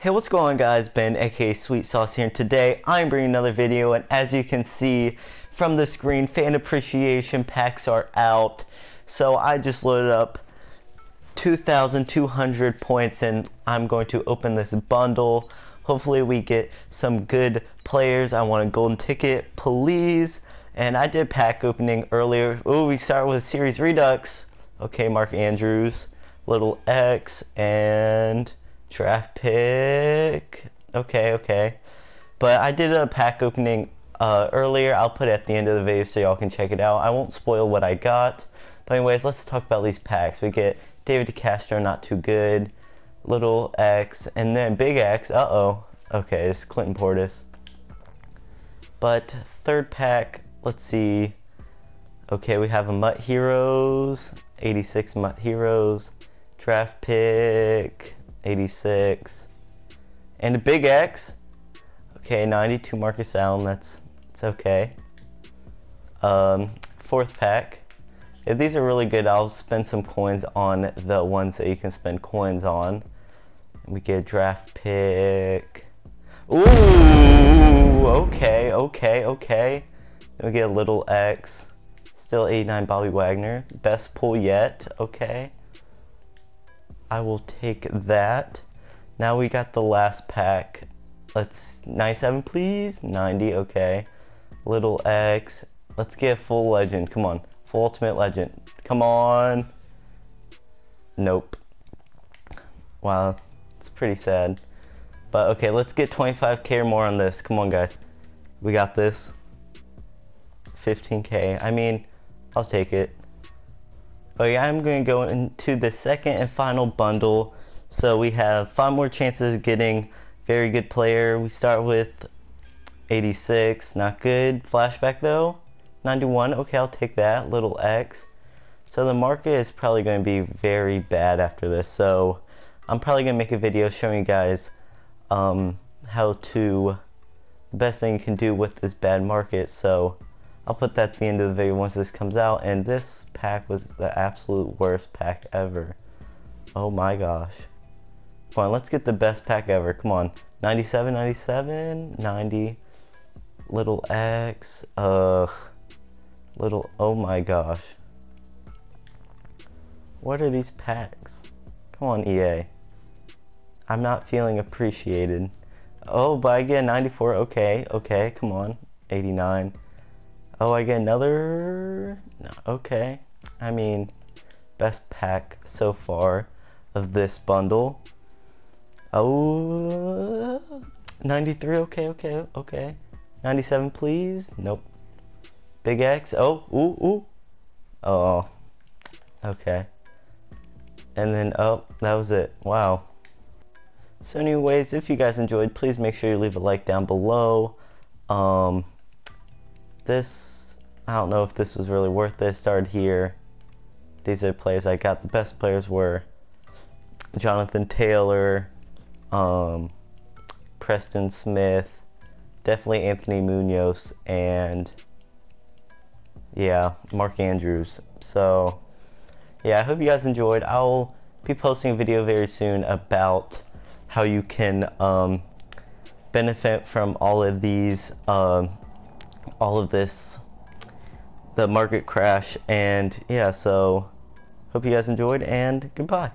Hey, what's going on guys? Ben, aka Sweet Sause here, today I'm bringing another video, and as you can see from the screen, fan appreciation packs are out. So I just loaded up 2,200 points, and I'm going to open this bundle. Hopefully we get some good players. I want a golden ticket, please. And I did pack opening earlier. Oh, we start with Series Redux. Okay, Mark Andrews, Little X, and Draft pick. Okay, okay. But I did a pack opening uh, earlier. I'll put it at the end of the video so y'all can check it out. I won't spoil what I got. But anyways, let's talk about these packs. We get David DeCastro, not too good. Little X, and then Big X. Uh-oh. Okay, it's Clinton Portis. But third pack, let's see. Okay, we have a MUT Heroes, 86 MUT Heroes, draft pick, 86. And a big X. Okay, 92 Marcus Allen, that's, that's okay. Um, fourth pack. If these are really good, I'll spend some coins on the ones that you can spend coins on. We get draft pick. Ooh, okay, okay, okay. Then we get a little X. Still 89 Bobby Wagner. Best pull yet, okay. I will take that. Now we got the last pack. Let's 97 please. 90, okay. Little X. Let's get full legend. Come on. Full ultimate legend. Come on. Nope. Wow. It's pretty sad. But okay, let's get 25k or more on this. Come on guys. We got this. 15k. I mean, I'll take it. Okay, I'm going to go into the second and final bundle. So we have five more chances of getting very good player. We start with 86, not good. Flashback though, 91, okay, I'll take that. Little X. So the market is probably going to be very bad after this. So I'm probably going to make a video showing you guys um, how to, the best thing you can do with this bad market. So I'll put that at the end of the video once this comes out. And this pack was the absolute worst pack ever. Oh my gosh. Come on, let's get the best pack ever. Come on. 97, 97, 90. Little X. Ugh. Little, oh my gosh. What are these packs? Come on, EA. I'm not feeling appreciated. Oh, but get 94. Okay, okay, come on. 89. Oh, I get another... No, okay. I mean, best pack so far of this bundle. Oh, 93, okay, okay, okay. 97, please. Nope. Big X, oh, ooh, ooh. Oh, okay. And then, oh, that was it. Wow. So anyways, if you guys enjoyed, please make sure you leave a like down below. Um, this, I don't know if this was really worth it. Started here. These are players I got. The best players were Jonathan Taylor, um, Preston Smith, definitely Anthony Munoz, and yeah, Mark Andrews. So yeah, I hope you guys enjoyed. I'll be posting a video very soon about how you can um, benefit from all of these um, all of this the market crash and yeah so hope you guys enjoyed and goodbye